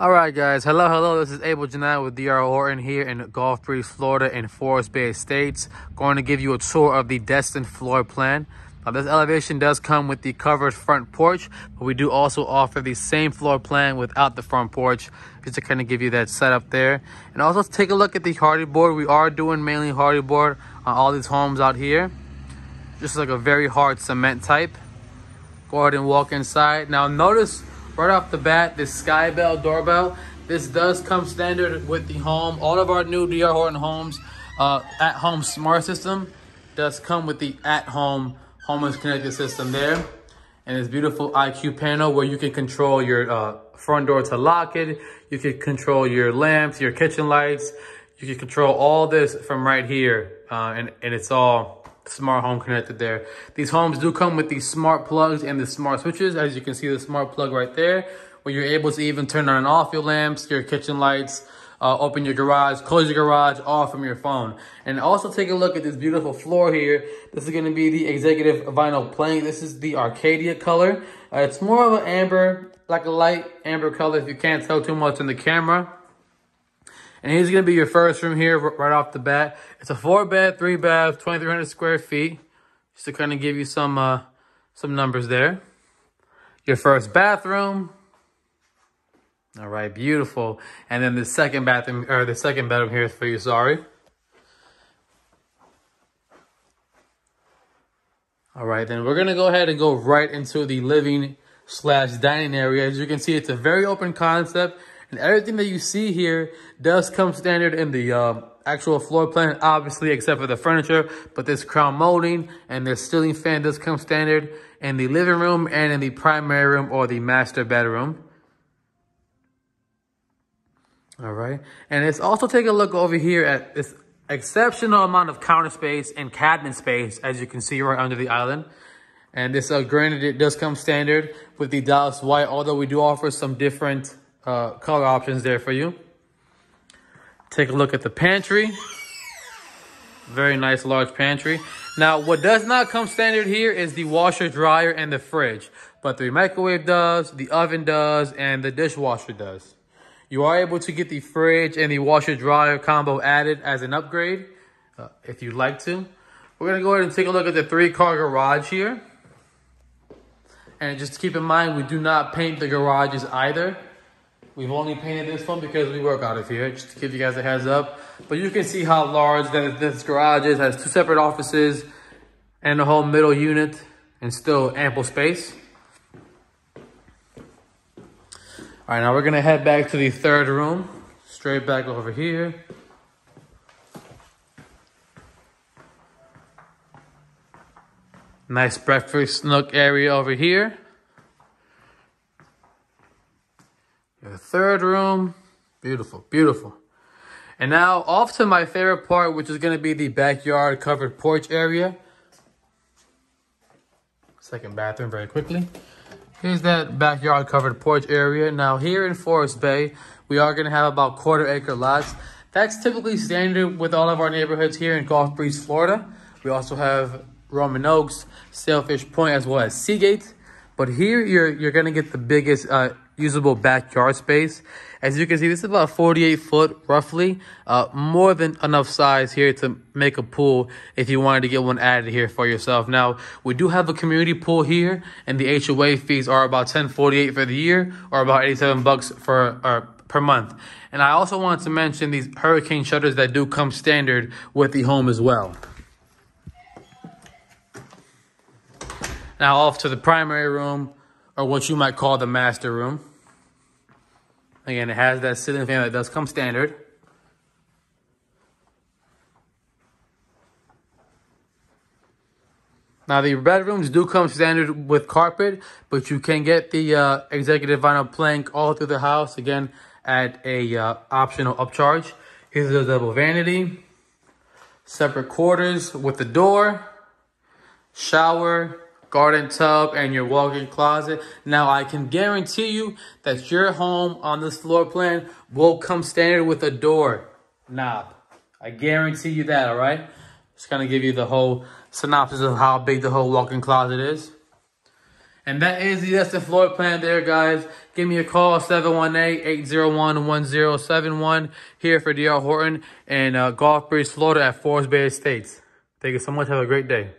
All right, guys. Hello, hello. This is Abel Genao with DR Horton here in Gulf Breeze, Florida in Forest Bay Estates. Going to give you a tour of the Destin floor plan. Now, this elevation does come with the covered front porch, but we do also offer the same floor plan without the front porch, just to kind of give you that setup there. And also take a look at the Hardie board. We are doing mainly Hardie board on all these homes out here. Just like a very hard cement type. Go ahead and walk inside. Now, notice right off the bat, this Skybell doorbell. This does come standard with the home. All of our new DR Horton homes, uh, at-home smart system does come with the at-home Home is Connected system there. And this beautiful IQ panel where you can control your uh, front door to lock it. You can control your lamps, your kitchen lights. You can control all this from right here. Uh, and, and it's all smart home connected there. These homes do come with these smart plugs and the smart switches. As you can see, the smart plug right there, where you're able to even turn on and off your lamps, your kitchen lights, uh, open your garage, close your garage, all from your phone. And also take a look at this beautiful floor here. This is going to be the executive vinyl plank. This is the Arcadia color. Uh, it's more of an amber, like a light amber color if you can't tell too much in the camera. And here's going to be your first room here right off the bat. It's a four bed, three bath, 2,300 square feet. Just to kind of give you some, uh, some numbers there. Your first bathroom. All right, beautiful. And then the second bathroom, or the second bedroom here for you, sorry. All right, then we're gonna go ahead and go right into the living slash dining area. As you can see, it's a very open concept. And everything that you see here does come standard in the uh, actual floor plan, obviously, except for the furniture. But this crown molding and this ceiling fan does come standard in the living room and in the primary room or the master bedroom. All right. And let's also take a look over here at this exceptional amount of counter space and cabinet space, as you can see right under the island. And this, uh, granted, it does come standard with the Dallas White, although we do offer some different uh, color options there for you. Take a look at the pantry. Very nice large pantry. Now, what does not come standard here is the washer, dryer, and the fridge. But the microwave does, the oven does, and the dishwasher does. You are able to get the fridge and the washer, dryer combo added as an upgrade uh, if you'd like to. We're going to go ahead and take a look at the three-car garage here. And just keep in mind, we do not paint the garages either. We've only painted this one because we work out of here, just to give you guys a heads up. But you can see how large that this garage is. Has two separate offices and a whole middle unit and still ample space. All right, now we're gonna head back to the third room. Straight back over here. Nice breakfast nook area over here. Your third room, beautiful, beautiful. And now off to my favorite part, which is gonna be the backyard covered porch area. Second bathroom very quickly. Here's that backyard covered porch area. Now here in Forest Bay, we are gonna have about quarter acre lots. That's typically standard with all of our neighborhoods here in Gulf Breeze, Florida. We also have Roman Oaks, Sailfish Point, as well as Seagate. But here you're you're gonna get the biggest uh, usable backyard space. As you can see, this is about 48 foot roughly, uh, more than enough size here to make a pool if you wanted to get one added here for yourself. Now, we do have a community pool here and the HOA fees are about 1048 for the year or about 87 bucks for uh, per month. And I also wanted to mention these hurricane shutters that do come standard with the home as well. Now off to the primary room or what you might call the master room. Again, it has that ceiling fan that does come standard. Now the bedrooms do come standard with carpet, but you can get the uh, executive vinyl plank all through the house, again, at a uh, optional upcharge. Here's a double vanity, separate quarters with the door, shower, garden tub, and your walk-in closet. Now, I can guarantee you that your home on this floor plan will come standard with a door knob. I guarantee you that, all right? Just gonna give you the whole synopsis of how big the whole walk-in closet is. And that is the Destin floor plan there, guys. Give me a call, 718-801-1071 here for D.R. Horton and uh, Gulf Breeze, Florida at Forest Bay Estates. Thank you so much. Have a great day.